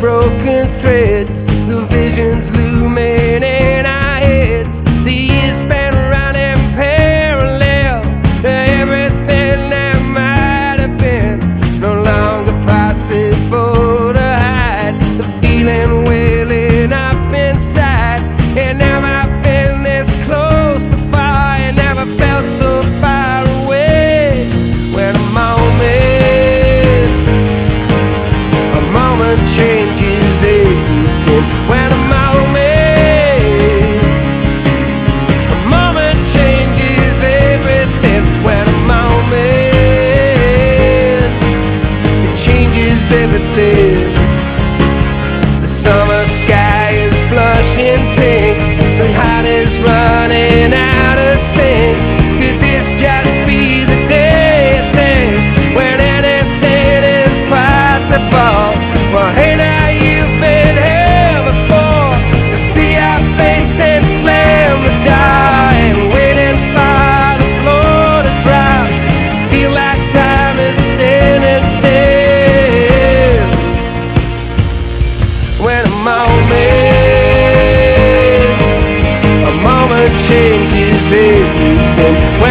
broken thread. The vision's looming in our heads. The years span running parallel. Everything that might have been is no longer possible to hide. The feeling wailing up inside. And now I've been this close to far. I never felt so far away. When a moment, a moment changed.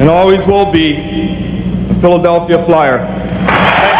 and always will be, a Philadelphia Flyer.